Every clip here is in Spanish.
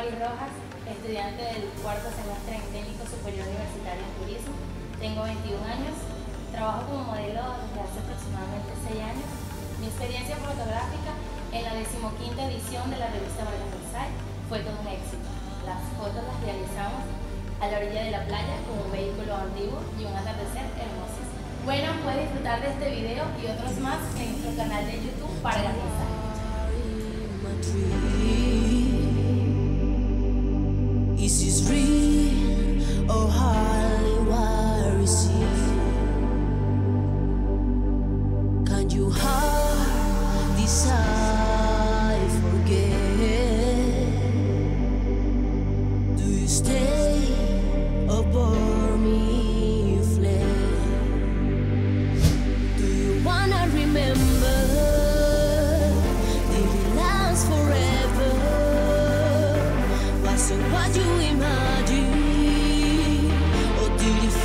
Maris Rojas, estudiante del cuarto semestre en Técnico Superior Universitario en Turismo. Tengo 21 años, trabajo como modelo desde hace aproximadamente 6 años. Mi experiencia fotográfica en la decimoquinta edición de la revista Vargas Versailles fue todo un éxito. Las fotos las realizamos a la orilla de la playa con un vehículo antiguo y un atardecer hermoso. Bueno, puedes disfrutar de este video y otros más en nuestro canal de YouTube Vargas Versailles.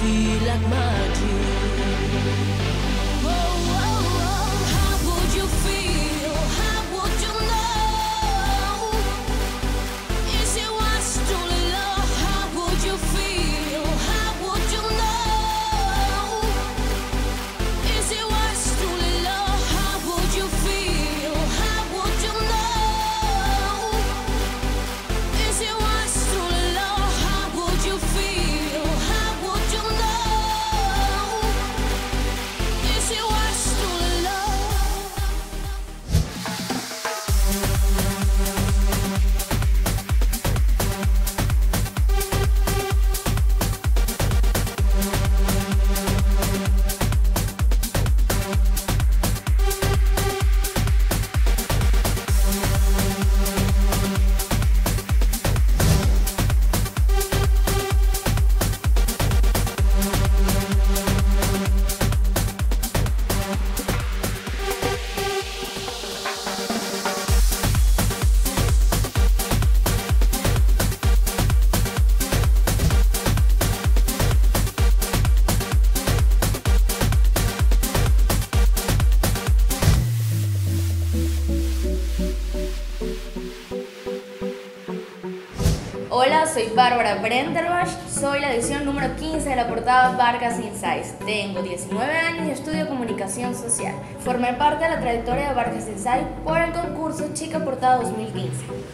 Kilat man soy Bárbara Brenderbach, soy la edición número 15 de la portada Vargas Insights. Tengo 19 años y estudio comunicación social. Formé parte de la trayectoria de Vargas Insights por el concurso Chica Portada 2015.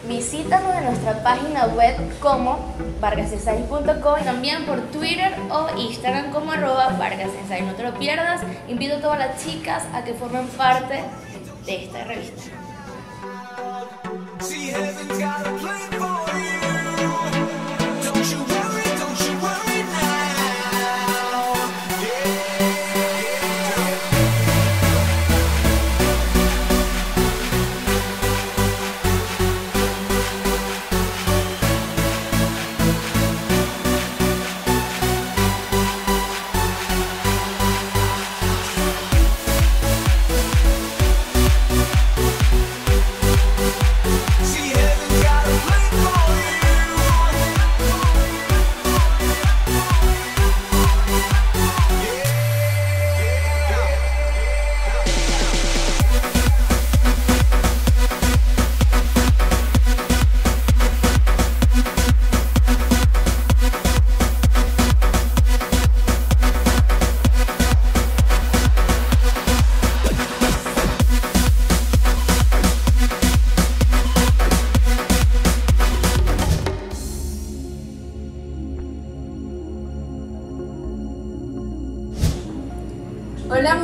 Visítanos en nuestra página web como vargasinsights.com y también por Twitter o Instagram como arroba Vargas Insights. No te lo pierdas, invito a todas las chicas a que formen parte de esta revista.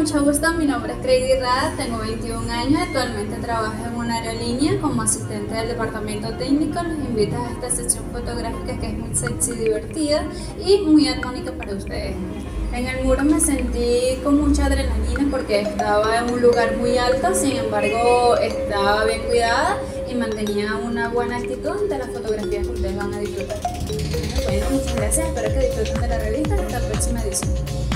Mucho gusto. Mi nombre es Craig Rada, tengo 21 años. Actualmente trabajo en una aerolínea como asistente del departamento técnico. Los invito a esta sección fotográfica que es muy sexy, divertida y muy armónica para ustedes. En el muro me sentí con mucha adrenalina porque estaba en un lugar muy alto, sin embargo estaba bien cuidada y mantenía una buena actitud de las fotografías que ustedes van a disfrutar. Bueno, muchas gracias, espero que disfruten de la revista. Hasta la próxima edición.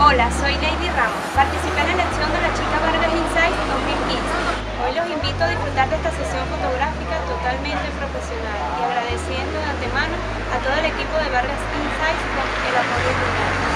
Hola, soy Lady Ramos, participé en la elección de la chica Vargas Insight 2015. Hoy los invito a disfrutar de esta sesión fotográfica totalmente profesional y agradeciendo de antemano a todo el equipo de Vargas Insight por el apoyo que